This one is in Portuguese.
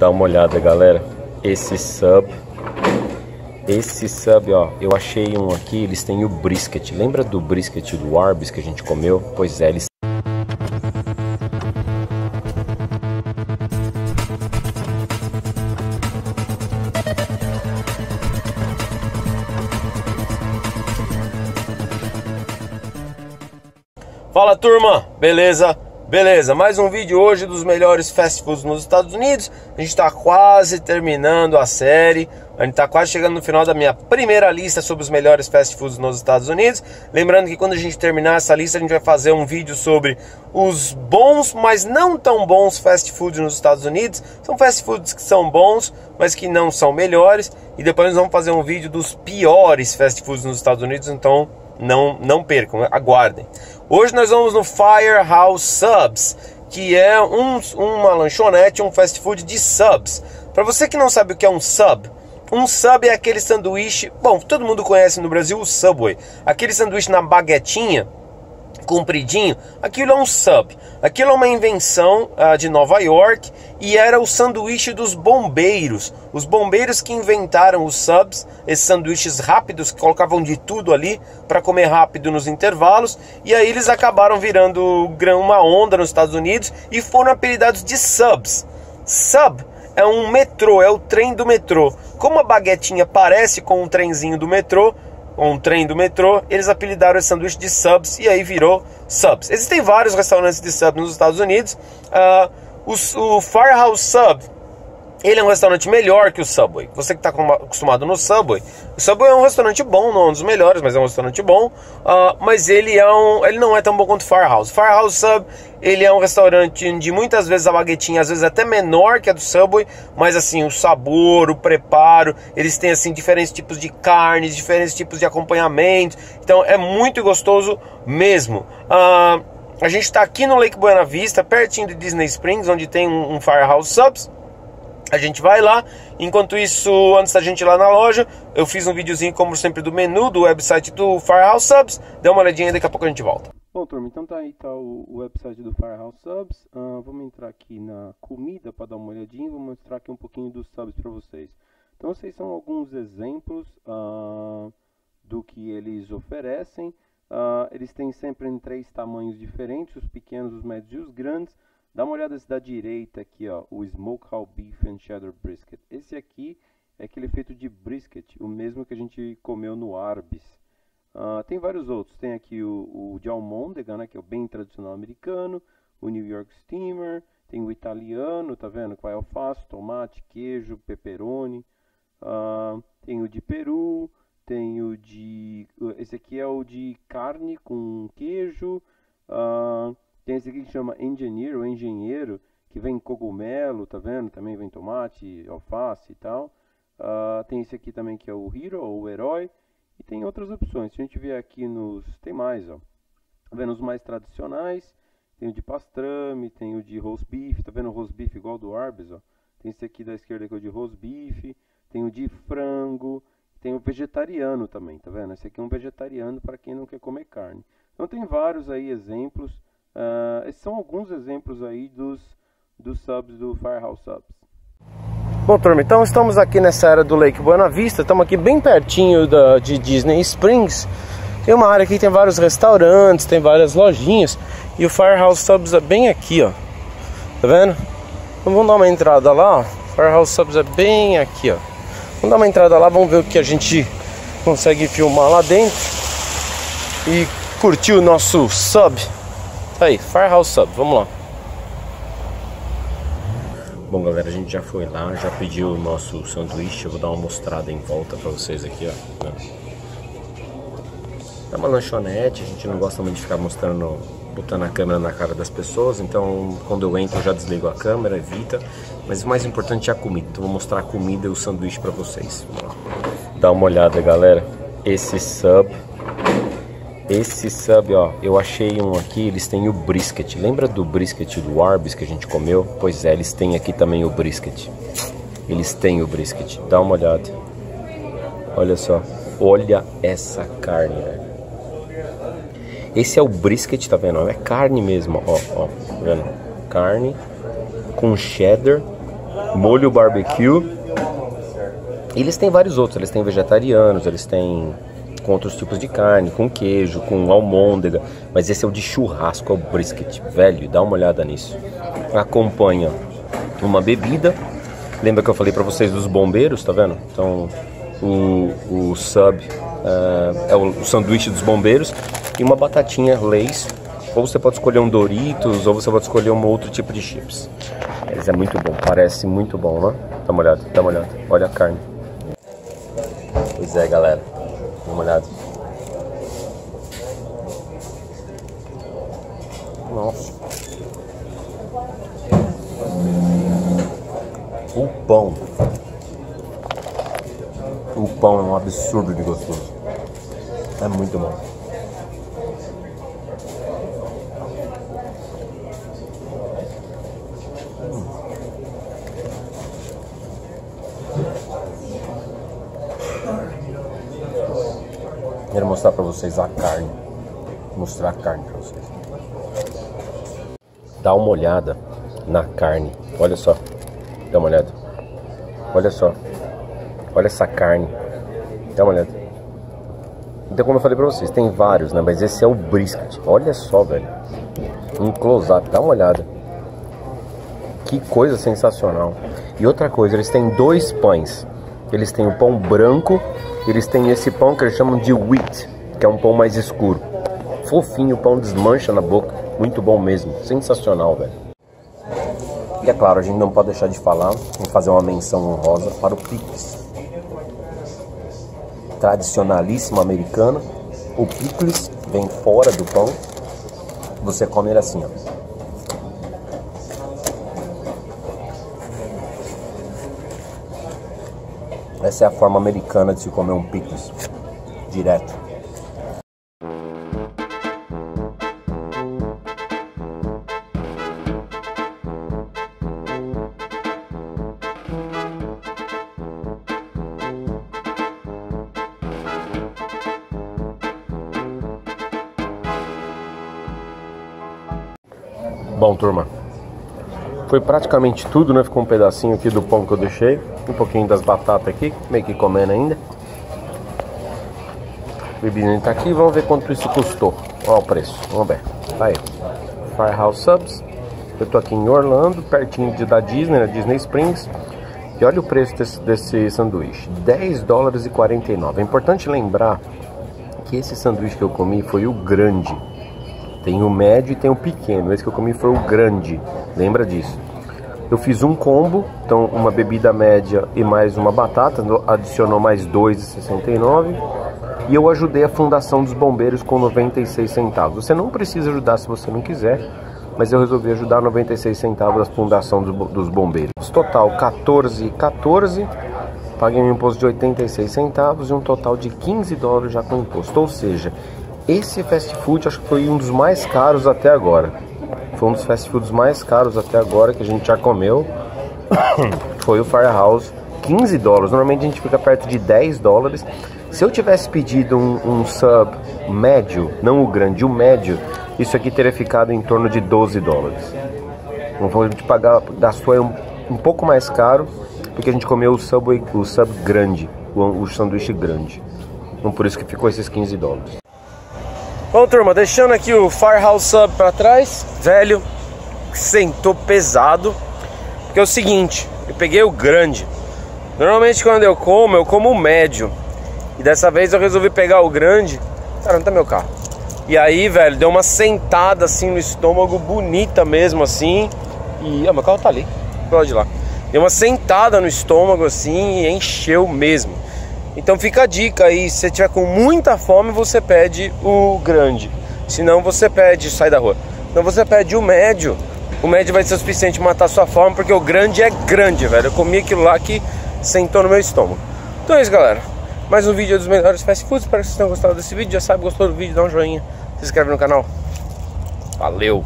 Dá uma olhada, galera. Esse sub. Esse sub, ó, eu achei um aqui, eles têm o brisket. Lembra do brisket do Arby's que a gente comeu? Pois é, eles Fala turma, beleza? Beleza, mais um vídeo hoje dos melhores fast foods nos Estados Unidos. A gente está quase terminando a série. A gente está quase chegando no final da minha primeira lista sobre os melhores fast foods nos Estados Unidos. Lembrando que quando a gente terminar essa lista, a gente vai fazer um vídeo sobre os bons, mas não tão bons fast foods nos Estados Unidos. São fast foods que são bons, mas que não são melhores. E depois nós vamos fazer um vídeo dos piores fast foods nos Estados Unidos. Então não, não percam, aguardem. Hoje nós vamos no Firehouse Subs, que é um, uma lanchonete, um fast food de subs. Para você que não sabe o que é um sub, um sub é aquele sanduíche, bom, todo mundo conhece no Brasil o Subway, aquele sanduíche na baguetinha compridinho, aquilo é um sub. Aquilo é uma invenção uh, de Nova York e era o sanduíche dos bombeiros. Os bombeiros que inventaram os subs, esses sanduíches rápidos que colocavam de tudo ali para comer rápido nos intervalos. E aí eles acabaram virando uma onda nos Estados Unidos e foram apelidados de subs. Sub é um metrô, é o trem do metrô. Como a baguetinha parece com um trenzinho do metrô, um trem do metrô, eles apelidaram esse sanduíche de subs e aí virou subs. Existem vários restaurantes de subs nos Estados Unidos. Uh, o, o Firehouse Sub ele é um restaurante melhor que o Subway. Você que está acostumado no Subway, o Subway é um restaurante bom, não é um dos melhores, mas é um restaurante bom. Uh, mas ele é um, ele não é tão bom quanto o Firehouse. Firehouse Sub, ele é um restaurante de muitas vezes a baguetinha, às vezes até menor que a do Subway, mas assim o sabor, o preparo, eles têm assim diferentes tipos de carnes, diferentes tipos de acompanhamento. Então é muito gostoso mesmo. Uh, a gente está aqui no Lake Buena Vista, pertinho de Disney Springs, onde tem um, um Firehouse Subs. A gente vai lá. Enquanto isso, antes da gente ir lá na loja, eu fiz um videozinho, como sempre, do menu do website do Firehouse Subs. Dê uma olhadinha e daqui a pouco a gente volta. Bom, turma, então tá aí tá o, o website do Firehouse Subs. Uh, vamos entrar aqui na comida para dar uma olhadinha e vou mostrar aqui um pouquinho dos subs para vocês. Então, esses são alguns exemplos uh, do que eles oferecem. Uh, eles têm sempre em três tamanhos diferentes, os pequenos, os médios e os grandes. Dá uma olhada da direita aqui, ó, o Smoke How Beef and Cheddar Brisket. Esse aqui é aquele feito de brisket, o mesmo que a gente comeu no Arby's. Uh, tem vários outros, tem aqui o, o de almôndega, né, que é o bem tradicional americano, o New York Steamer, tem o italiano, tá vendo, com alface, tomate, queijo, pepperoni, uh, tem o de peru, tem o de, esse aqui é o de carne com queijo, uh, tem esse aqui que chama Engineer, o engenheiro, que vem cogumelo, tá vendo? Também vem tomate, alface e tal. Uh, tem esse aqui também que é o Hero, ou o herói. E tem outras opções. Se a gente vier aqui nos... tem mais, ó. Tá vendo os mais tradicionais? Tem o de pastrame, tem o de roast beef. Tá vendo o roast beef igual do Arby's, ó? Tem esse aqui da esquerda que é o de roast beef. Tem o de frango. Tem o vegetariano também, tá vendo? Esse aqui é um vegetariano para quem não quer comer carne. Então tem vários aí exemplos. Uh, esses são alguns exemplos aí dos, dos subs do Firehouse Subs. Bom, turma, então estamos aqui nessa área do Lake Buena Vista, estamos aqui bem pertinho da, de Disney Springs. Tem uma área aqui tem vários restaurantes, tem várias lojinhas e o Firehouse Subs é bem aqui, ó. Tá vendo? Então vamos dar uma entrada lá, ó. Firehouse Subs é bem aqui, ó. Vamos dar uma entrada lá, vamos ver o que a gente consegue filmar lá dentro e curtir o nosso sub. Aí, Firehouse Sub, vamos lá. Bom, galera, a gente já foi lá, já pediu o nosso sanduíche. Eu vou dar uma mostrada em volta pra vocês aqui, ó. É uma lanchonete, a gente não gosta muito de ficar mostrando, botando a câmera na cara das pessoas. Então, quando eu entro, eu já desligo a câmera, evita. Mas o mais importante é a comida. Então, vou mostrar a comida e o sanduíche pra vocês. Dá uma olhada, galera. Esse sub esse sub, ó, eu achei um aqui, eles têm o brisket. Lembra do brisket do Arby's que a gente comeu? Pois é, eles têm aqui também o brisket. Eles têm o brisket. Dá uma olhada. Olha só. Olha essa carne, velho. Esse é o brisket, tá vendo? É carne mesmo, ó, ó. Tá vendo? Carne com cheddar molho barbecue. E eles têm vários outros, eles têm vegetarianos, eles têm com outros tipos de carne, com queijo, com almôndega, mas esse é o de churrasco, é o brisket, velho, dá uma olhada nisso. Acompanha uma bebida, lembra que eu falei para vocês dos bombeiros, tá vendo? Então o, o sub uh, é o, o sanduíche dos bombeiros e uma batatinha Lay's, ou você pode escolher um Doritos, ou você pode escolher um outro tipo de chips. Mas é muito bom, parece muito bom, né? Dá uma olhada, dá uma olhada, olha a carne. Pois é, galera. Uma olhada. Nossa. O pão. O pão é um absurdo de gostoso. É muito bom. Quero mostrar para vocês a carne. Mostrar a carne para vocês. Dá uma olhada na carne. Olha só. Dá uma olhada. Olha só. Olha essa carne. Dá uma olhada. Então, como eu falei pra vocês, tem vários, né? Mas esse é o brisket. Olha só, velho. Um close-up. Dá uma olhada. Que coisa sensacional. E outra coisa, eles têm dois pães. Eles têm o pão branco eles têm esse pão que eles chamam de wheat, que é um pão mais escuro. Fofinho, o pão desmancha na boca. Muito bom mesmo. Sensacional, velho. E é claro, a gente não pode deixar de falar, em fazer uma menção honrosa para o picles. Tradicionalíssimo americano. O picles vem fora do pão. Você come ele assim, ó. Essa é a forma americana de se comer um picles. Direto. Bom, turma, foi praticamente tudo, né? Ficou um pedacinho aqui do pão que eu deixei. Um pouquinho das batatas aqui, meio que comendo ainda. O bebidinho tá aqui, vamos ver quanto isso custou. Olha o preço, vamos ver. Tá aí. Firehouse Subs. Eu tô aqui em Orlando, pertinho de, da Disney, na Disney Springs. E olha o preço desse, desse sanduíche, 10 dólares e 49. É importante lembrar que esse sanduíche que eu comi foi o grande. Tem o médio e tem o pequeno. Esse que eu comi foi o grande. Lembra disso? Eu fiz um combo, então uma bebida média e mais uma batata, adicionou mais 2,69 e eu ajudei a Fundação dos Bombeiros com 96 centavos. Você não precisa ajudar se você não quiser, mas eu resolvi ajudar 96 centavos a Fundação dos Bombeiros. Total 14,14, 14, paguei um imposto de 86 centavos e um total de 15 dólares já com imposto. Ou seja, esse fast food acho que foi um dos mais caros até agora. Foi um dos fast foods mais caros até agora que a gente já comeu. Foi o Firehouse. 15 dólares. Normalmente a gente fica perto de 10 dólares. Se eu tivesse pedido um, um, sub médio, não o grande, o médio, isso aqui teria ficado em torno de 12 dólares. Então vou te pagar, gastou um, um pouco mais caro, porque a gente comeu o sub, o sub grande, o, o sanduíche grande. Então por isso que ficou esses 15 dólares. Bom, turma, deixando aqui o Firehouse Sub para trás, velho, sentou pesado. Porque é o seguinte, eu peguei o grande. Normalmente quando eu como, eu como o médio. E dessa vez eu resolvi pegar o grande. Cara, não tá meu carro. E aí, velho, deu uma sentada assim no estômago, bonita mesmo assim. E. Ah, meu carro tá ali. Lado de lá. Deu uma sentada no estômago assim e encheu mesmo. Então fica a dica aí, se você tiver com muita fome, você pede o grande. Se não, você pede, sai da rua. Então você pede o médio. O médio vai ser o suficiente para matar sua fome, porque o grande é grande, velho. Eu comi aquilo lá que sentou no meu estômago. Então é isso, galera. Mais um vídeo dos melhores fast foods. Espero que vocês tenham gostado desse vídeo. Já sabe, gostou do vídeo, dá um joinha. Se inscreve no canal. Valeu!